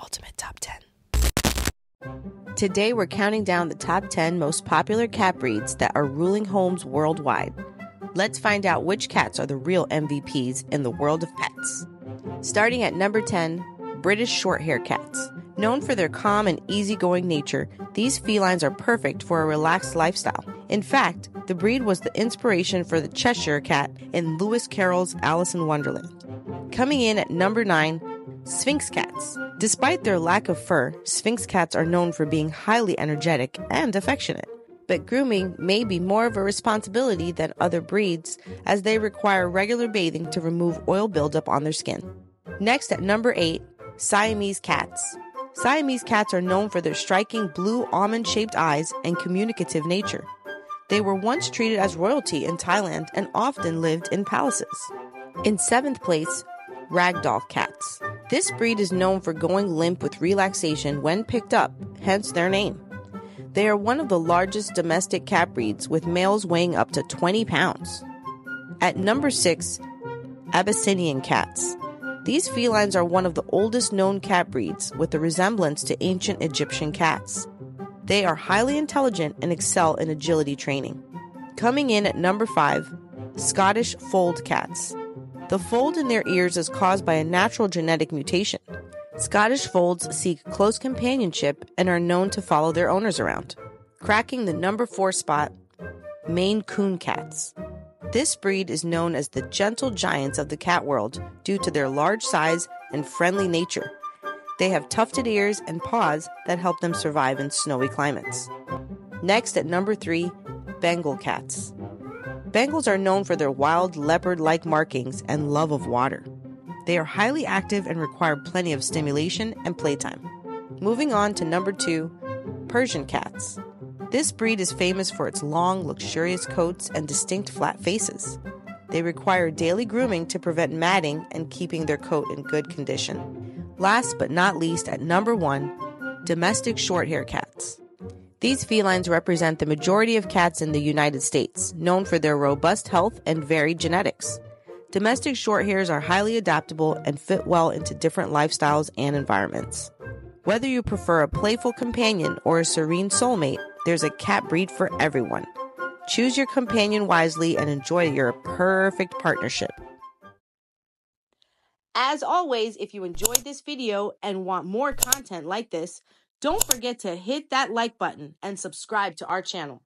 Ultimate Top 10. Today, we're counting down the top 10 most popular cat breeds that are ruling homes worldwide. Let's find out which cats are the real MVPs in the world of pets. Starting at number 10, British Shorthair Cats. Known for their calm and easygoing nature, these felines are perfect for a relaxed lifestyle. In fact, the breed was the inspiration for the Cheshire Cat in Lewis Carroll's Alice in Wonderland. Coming in at number 9, Sphynx Cats. Despite their lack of fur, Sphynx cats are known for being highly energetic and affectionate. But grooming may be more of a responsibility than other breeds as they require regular bathing to remove oil buildup on their skin. Next at number 8, Siamese Cats. Siamese cats are known for their striking blue almond shaped eyes and communicative nature. They were once treated as royalty in Thailand and often lived in palaces. In seventh place, Ragdoll Cats. This breed is known for going limp with relaxation when picked up, hence their name. They are one of the largest domestic cat breeds with males weighing up to 20 pounds. At number 6, Abyssinian Cats. These felines are one of the oldest known cat breeds with a resemblance to ancient Egyptian cats. They are highly intelligent and excel in agility training. Coming in at number 5, Scottish Fold Cats. The fold in their ears is caused by a natural genetic mutation. Scottish folds seek close companionship and are known to follow their owners around. Cracking the number 4 spot, Maine Coon Cats. This breed is known as the gentle giants of the cat world due to their large size and friendly nature. They have tufted ears and paws that help them survive in snowy climates. Next, at number three, Bengal cats. Bengals are known for their wild leopard like markings and love of water. They are highly active and require plenty of stimulation and playtime. Moving on to number two, Persian cats. This breed is famous for its long, luxurious coats and distinct flat faces. They require daily grooming to prevent matting and keeping their coat in good condition. Last but not least, at number one, domestic shorthair cats. These felines represent the majority of cats in the United States, known for their robust health and varied genetics. Domestic shorthairs are highly adaptable and fit well into different lifestyles and environments. Whether you prefer a playful companion or a serene soulmate, there's a cat breed for everyone. Choose your companion wisely and enjoy your perfect partnership. As always, if you enjoyed this video and want more content like this, don't forget to hit that like button and subscribe to our channel.